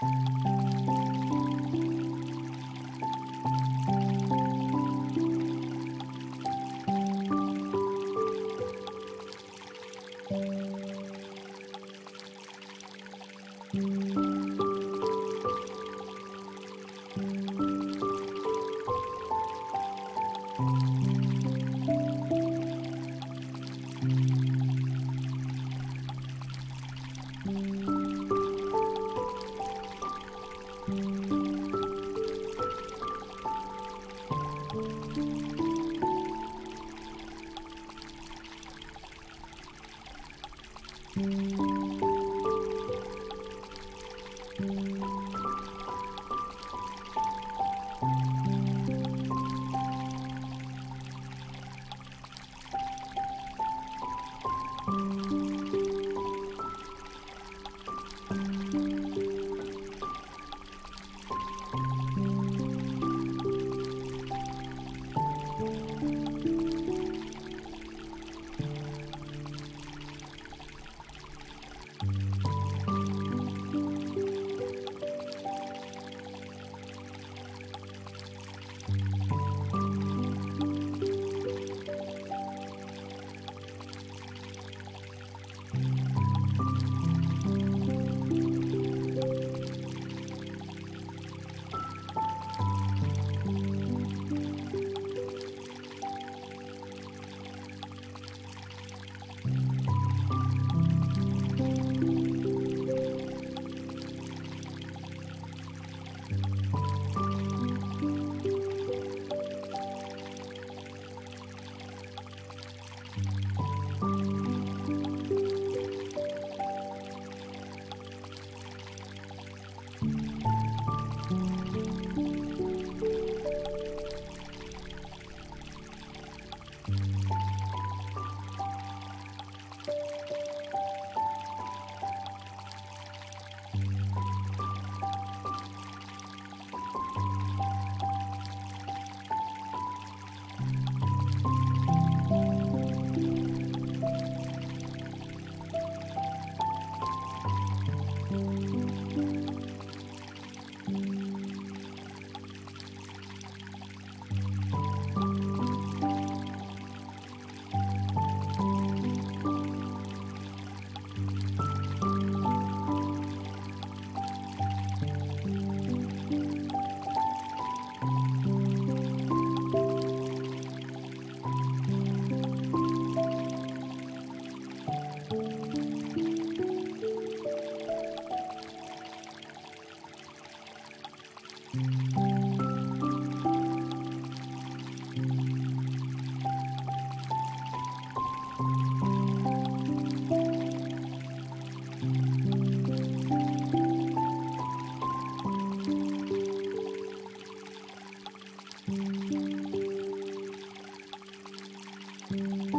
Música Thank you.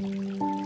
Música